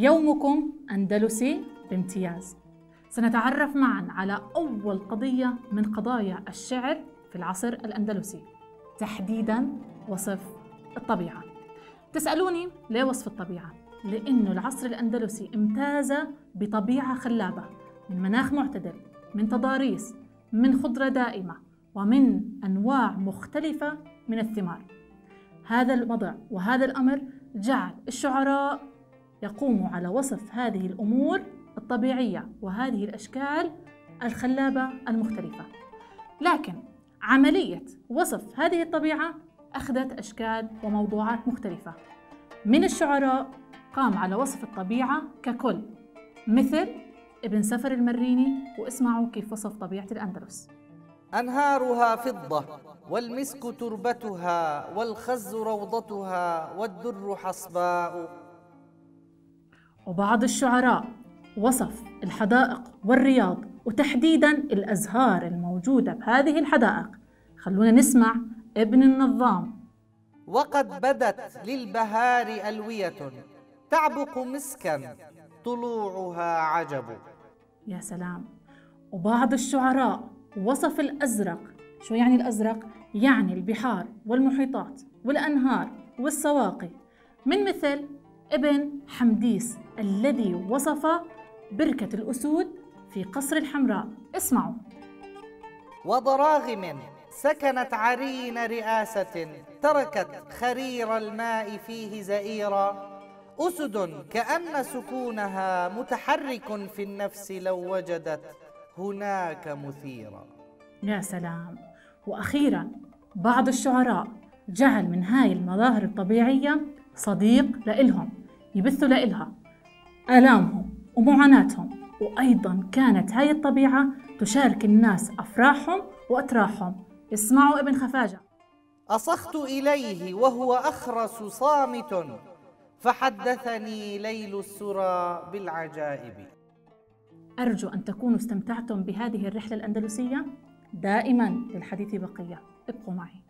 يومكم أندلسي بامتياز. سنتعرف معا على أول قضية من قضايا الشعر في العصر الأندلسي. تحديدا وصف الطبيعة. تسألوني ليه وصف الطبيعة؟ لأنه العصر الأندلسي امتاز بطبيعة خلابة من مناخ معتدل من تضاريس من خضرة دائمة ومن أنواع مختلفة من الثمار. هذا الوضع وهذا الأمر جعل الشعراء يقوموا على وصف هذه الأمور الطبيعية وهذه الأشكال الخلابة المختلفة. لكن عملية وصف هذه الطبيعة أخذت أشكال وموضوعات مختلفة. من الشعراء قام على وصف الطبيعة ككل مثل ابن سفر المريني واسمعوا كيف وصف طبيعة الأندلس. أنهارها فضة والمسك تربتها والخز روضتها والدر حصباء. وبعض الشعراء وصف الحدائق والرياض وتحديدا الأزهار الموجودة بهذه الحدائق. خلونا نسمع ابن النظام. وقد بدت للبهار ألوية تعبق مسكا طلوعها عجب. يا سلام. وبعض الشعراء وصف الأزرق. شو يعني الأزرق؟ يعني البحار والمحيطات والأنهار والسواقي. من مثل؟ ابن حمديس الذي وصف بركة الأسود في قصر الحمراء. اسمعوا. وضراغم سكنت عرين رئاسة تركت خرير الماء فيه زئيرا. أسد كأن سكونها متحرك في النفس لو وجدت هناك مثيرا. يا سلام. وأخيرا بعض الشعراء جعل من هاي المظاهر الطبيعية صديق لإلهم. يبثوا لإلها. آلامهم ومعاناتهم وأيضا كانت هاي الطبيعة تشارك الناس أفراحهم وأتراحهم. اسمعوا ابن خفاجة. أصخت إليه وهو أخرس صامت فحدثني ليل السرى بالعجائب. أرجو أن تكونوا استمتعتم بهذه الرحلة الأندلسية. دائما للحديث بقية. ابقوا معي.